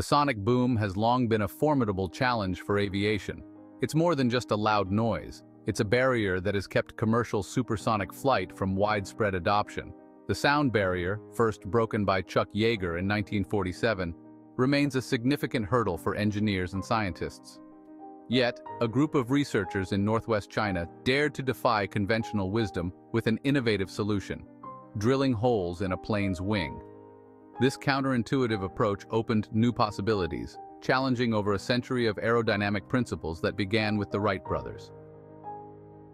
The sonic boom has long been a formidable challenge for aviation. It's more than just a loud noise. It's a barrier that has kept commercial supersonic flight from widespread adoption. The sound barrier, first broken by Chuck Yeager in 1947, remains a significant hurdle for engineers and scientists. Yet, a group of researchers in northwest China dared to defy conventional wisdom with an innovative solution, drilling holes in a plane's wing. This counterintuitive approach opened new possibilities, challenging over a century of aerodynamic principles that began with the Wright brothers.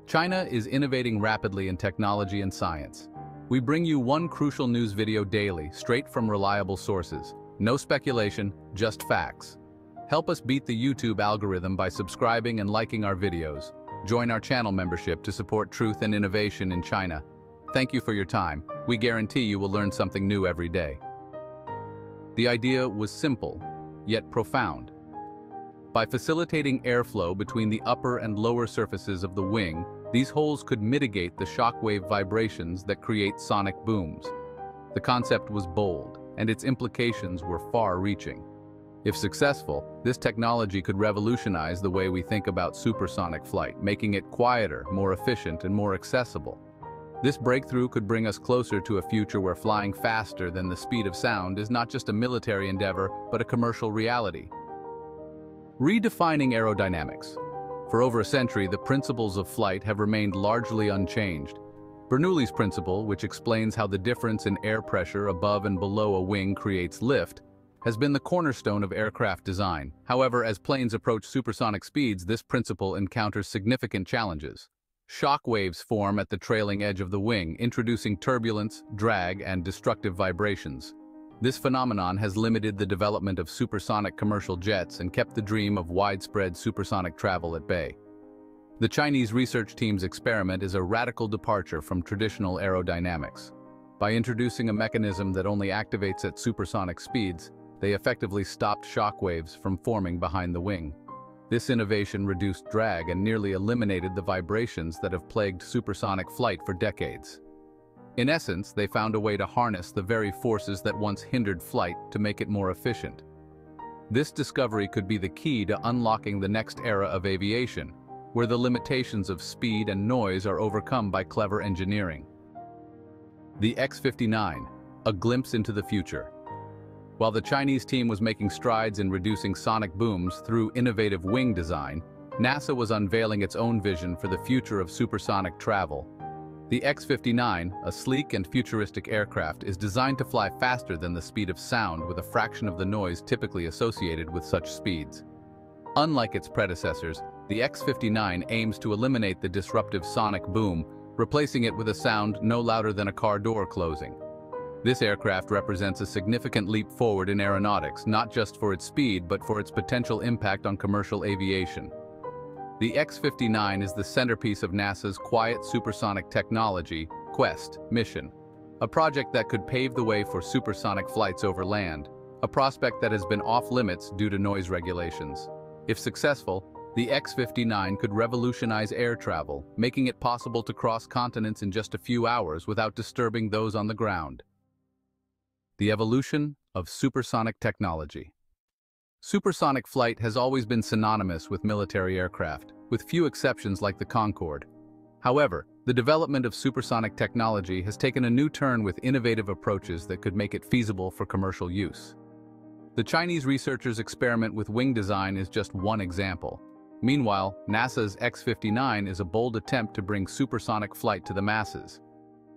China is innovating rapidly in technology and science. We bring you one crucial news video daily, straight from reliable sources. No speculation, just facts. Help us beat the YouTube algorithm by subscribing and liking our videos. Join our channel membership to support truth and innovation in China. Thank you for your time. We guarantee you will learn something new every day. The idea was simple, yet profound. By facilitating airflow between the upper and lower surfaces of the wing, these holes could mitigate the shockwave vibrations that create sonic booms. The concept was bold, and its implications were far-reaching. If successful, this technology could revolutionize the way we think about supersonic flight, making it quieter, more efficient, and more accessible. This breakthrough could bring us closer to a future where flying faster than the speed of sound is not just a military endeavor, but a commercial reality. Redefining aerodynamics. For over a century, the principles of flight have remained largely unchanged. Bernoulli's principle, which explains how the difference in air pressure above and below a wing creates lift, has been the cornerstone of aircraft design. However, as planes approach supersonic speeds, this principle encounters significant challenges. Shock waves form at the trailing edge of the wing, introducing turbulence, drag, and destructive vibrations. This phenomenon has limited the development of supersonic commercial jets and kept the dream of widespread supersonic travel at bay. The Chinese research team's experiment is a radical departure from traditional aerodynamics. By introducing a mechanism that only activates at supersonic speeds, they effectively stopped shock waves from forming behind the wing. This innovation reduced drag and nearly eliminated the vibrations that have plagued supersonic flight for decades. In essence, they found a way to harness the very forces that once hindered flight to make it more efficient. This discovery could be the key to unlocking the next era of aviation, where the limitations of speed and noise are overcome by clever engineering. The X-59, a glimpse into the future. While the Chinese team was making strides in reducing sonic booms through innovative wing design, NASA was unveiling its own vision for the future of supersonic travel the X-59, a sleek and futuristic aircraft, is designed to fly faster than the speed of sound with a fraction of the noise typically associated with such speeds. Unlike its predecessors, the X-59 aims to eliminate the disruptive sonic boom, replacing it with a sound no louder than a car door closing. This aircraft represents a significant leap forward in aeronautics, not just for its speed but for its potential impact on commercial aviation. The X-59 is the centerpiece of NASA's Quiet Supersonic Technology, QueSST, mission, a project that could pave the way for supersonic flights over land, a prospect that has been off-limits due to noise regulations. If successful, the X-59 could revolutionize air travel, making it possible to cross continents in just a few hours without disturbing those on the ground. The evolution of supersonic technology. Supersonic flight has always been synonymous with military aircraft, with few exceptions like the Concorde. However, the development of supersonic technology has taken a new turn with innovative approaches that could make it feasible for commercial use. The Chinese researchers' experiment with wing design is just one example. Meanwhile, NASA's X-59 is a bold attempt to bring supersonic flight to the masses.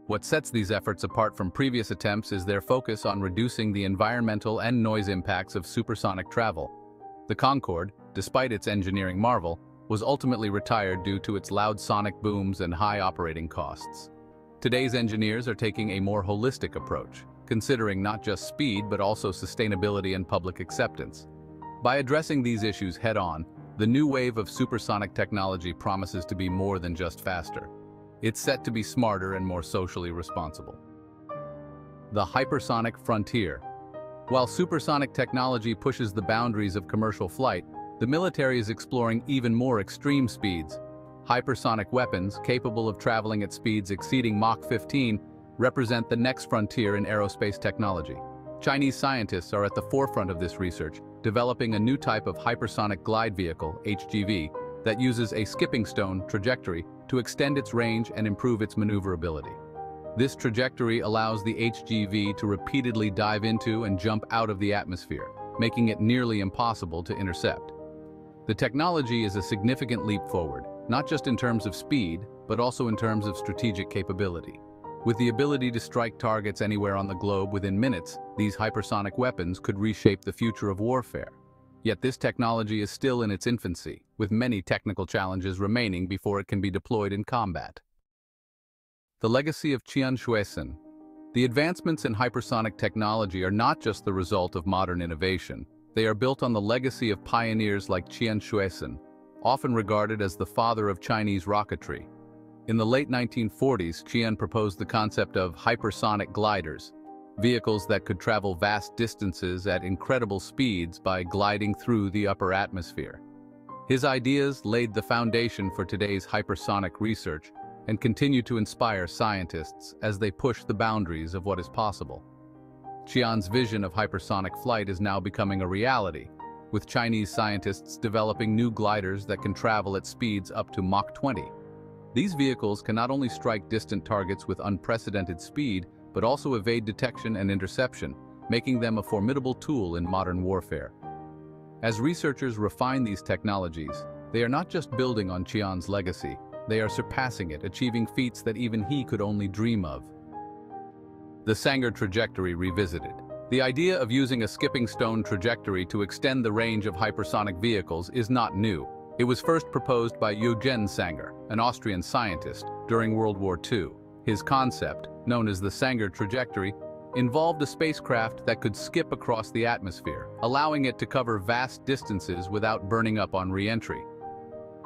What sets these efforts apart from previous attempts is their focus on reducing the environmental and noise impacts of supersonic travel. The Concorde, despite its engineering marvel, was ultimately retired due to its loud sonic booms and high operating costs. Today's engineers are taking a more holistic approach, considering not just speed but also sustainability and public acceptance. By addressing these issues head-on, the new wave of supersonic technology promises to be more than just faster. It's set to be smarter and more socially responsible. The hypersonic frontier. While supersonic technology pushes the boundaries of commercial flight, the military is exploring even more extreme speeds. Hypersonic weapons, capable of traveling at speeds exceeding Mach 15, represent the next frontier in aerospace technology. Chinese scientists are at the forefront of this research, developing a new type of hypersonic glide vehicle, HGV, that uses a skipping stone trajectory to extend its range and improve its maneuverability. This trajectory allows the HGV to repeatedly dive into and jump out of the atmosphere, making it nearly impossible to intercept. The technology is a significant leap forward, not just in terms of speed, but also in terms of strategic capability. With the ability to strike targets anywhere on the globe within minutes, these hypersonic weapons could reshape the future of warfare. Yet this technology is still in its infancy, with many technical challenges remaining before it can be deployed in combat. The legacy of Qian Xuesen. The advancements in hypersonic technology are not just the result of modern innovation, they are built on the legacy of pioneers like Qian Xuesen, often regarded as the father of Chinese rocketry. In the late 1940s, Qian proposed the concept of hypersonic gliders, vehicles that could travel vast distances at incredible speeds by gliding through the upper atmosphere. His ideas laid the foundation for today's hypersonic research and continue to inspire scientists as they push the boundaries of what is possible. Qian's vision of hypersonic flight is now becoming a reality, with Chinese scientists developing new gliders that can travel at speeds up to Mach 20. These vehicles can not only strike distant targets with unprecedented speed, but also evade detection and interception, making them a formidable tool in modern warfare. As researchers refine these technologies, they are not just building on Qian's legacy, they are surpassing it, achieving feats that even he could only dream of. The Sänger trajectory revisited. The idea of using a skipping stone trajectory to extend the range of hypersonic vehicles is not new. It was first proposed by Eugen Sänger, an Austrian scientist, during World War II. His concept, known as the Sänger trajectory, involved a spacecraft that could skip across the atmosphere, allowing it to cover vast distances without burning up on re-entry.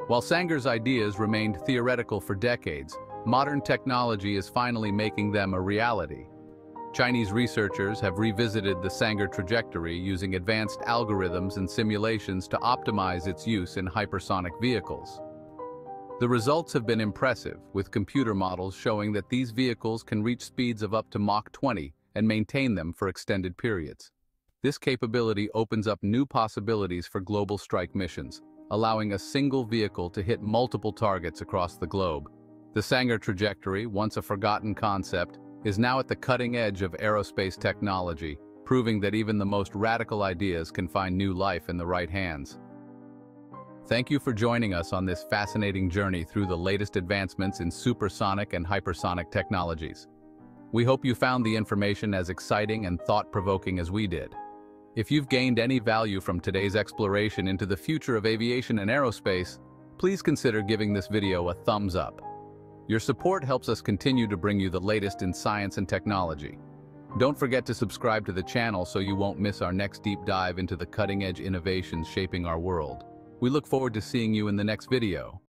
While Sänger's ideas remained theoretical for decades, modern technology is finally making them a reality. Chinese researchers have revisited the Sänger trajectory using advanced algorithms and simulations to optimize its use in hypersonic vehicles. The results have been impressive, with computer models showing that these vehicles can reach speeds of up to Mach 20 and maintain them for extended periods. This capability opens up new possibilities for global strike missions, allowing a single vehicle to hit multiple targets across the globe. The Sänger trajectory, once a forgotten concept, is now at the cutting edge of aerospace technology, proving that even the most radical ideas can find new life in the right hands. Thank you for joining us on this fascinating journey through the latest advancements in supersonic and hypersonic technologies. We hope you found the information as exciting and thought-provoking as we did. If you've gained any value from today's exploration into the future of aviation and aerospace, please consider giving this video a thumbs up. Your support helps us continue to bring you the latest in science and technology. Don't forget to subscribe to the channel so you won't miss our next deep dive into the cutting-edge innovations shaping our world. We look forward to seeing you in the next video.